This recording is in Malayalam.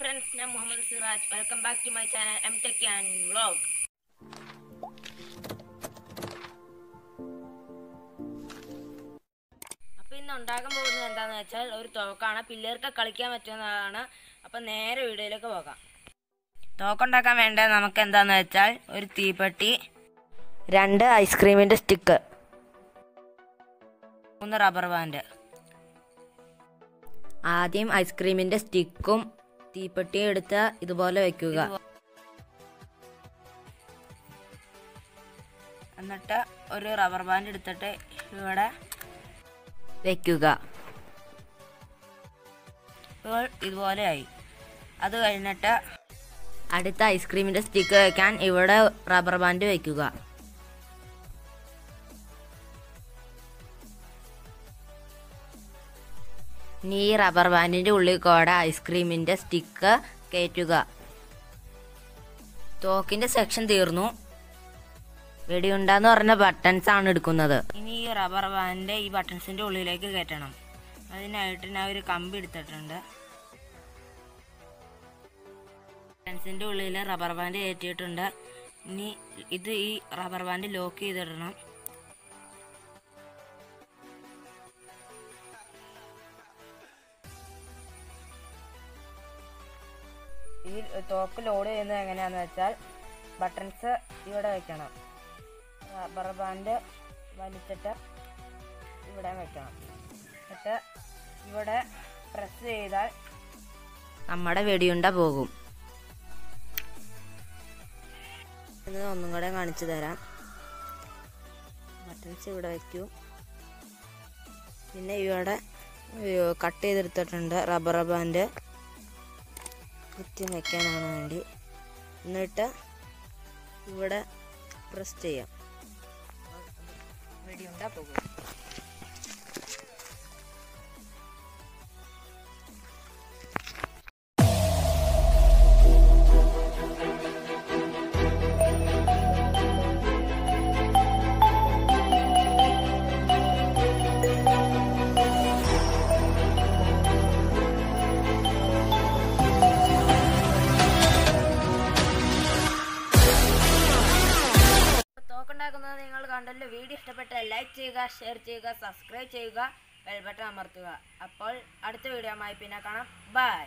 ഫ്രണ്ട്സ് ഞാൻ Muhammad Siraj welcome back to my channel M tech and vlog അപ്പൊ ഇന്ന് ഉണ്ടാക്കാൻ പോകുന്നത് എന്താന്ന് വെച്ചാൽ ഒരു തോക്കാണ്. പിള്ളേർക്ക് കളിക്കാൻ പറ്റുന്നതാണ്. അപ്പൊ നേരെ വീഡിയോയിലേക്ക് പോകാം. തോക്കുണ്ടാക്കാൻ വേണ്ട നമുക്ക് എന്താന്ന് വെച്ചാൽ ഒരു തീപ്പെട്ടി രണ്ട് ഐസ്ക്രീമിന്റെ സ്റ്റിക്ക് മൂന്ന് റബ്ബർ ബാൻഡ് ആദ്യം ഐസ്ക്രീമിന്റെ സ്റ്റിക്കും തീപ്പെട്ടിയും എടുത്ത് ഇതുപോലെ വെക്കുക. എന്നിട്ട് ഒരു റബ്ബർ ബാൻഡ് എടുത്തിട്ട് ഇവിടെ വെക്കുക. ഇപ്പോൾ ഇതുപോലെയായി അത് കഴിഞ്ഞിട്ട് അടുത്ത ഐസ്ക്രീമിന്റെ സ്റ്റിക്ക് വെക്കാൻ ഇവിടെ റബ്ബർ ബാൻഡ് വെക്കുക. ഈ റബ്ബർ ബാൻഡിന്റെ ഉള്ളിൽ കൂടെ ഐസ്ക്രീമിന്റെ സ്റ്റിക്ക് കയറ്റുക. തോക്കിന്റെ സെക്ഷൻ തീർന്നു. വെടിയുണ്ടെന്ന് പറഞ്ഞ ബട്ടൺസ് ആണ് എടുക്കുന്നത്. ഇനി ഈ റബ്ബർ ബാൻഡ് ഈ ബട്ടൺസിന്റെ ഉള്ളിലേക്ക് കയറ്റണം. അതിനായിട്ട് ഞാൻ ഒരു കമ്പി എടുത്തിട്ടുണ്ട്. ബട്ടൺസിന്റെ ഉള്ളിൽ റബ്ബർ ബാൻഡ് കയറ്റിയിട്ടുണ്ട്. ഇനി ഇത് ഈ റബ്ബർ ബാൻഡ് ലോക്ക് ചെയ്തിടണം. ഈ തോക്ക് ലോഡ് ചെയ്യുന്നത് എങ്ങനെയാന്ന് വെച്ചാൽ ബട്ടൺസ് ഇവിടെ വെക്കണം. റബ്ബർ ബാൻഡ് വലിച്ചിട്ട് ഇവിടെ വെക്കണം. എന്നിട്ട് ഇവിടെ പ്രസ് ചെയ്താൽ നമ്മുടെ വെടിയുണ്ട പോകും. ഇത് ഒന്നും കൂടെ കാണിച്ചു തരാം. ബട്ടൺസ് ഇവിടെ വയ്ക്കൂ പിന്നെ ഇവിടെ കട്ട് ചെയ്തെടുത്തിട്ടുണ്ട് റബ്ബർ ബാൻഡ് കൃത്യം വെക്കാനാണ് വേണ്ടി. എന്നിട്ട് ഇവിടെ പ്രസ് ചെയ്യാം. വെടിയുണ്ട പോകും. തോക്കുണ്ടാക്കുന്നത് നിങ്ങൾ കണ്ടല്ലോ. വീഡിയോ ഇഷ്ടപ്പെട്ടാൽ ലൈക്ക് ചെയ്യുക ഷെയർ ചെയ്യുക സബ്സ്ക്രൈബ് ചെയ്യുക ബെൽബട്ടൺ അമർത്തുക. അപ്പോൾ അടുത്ത വീഡിയോ ആയി പിന്നെ കാണാം. ബൈ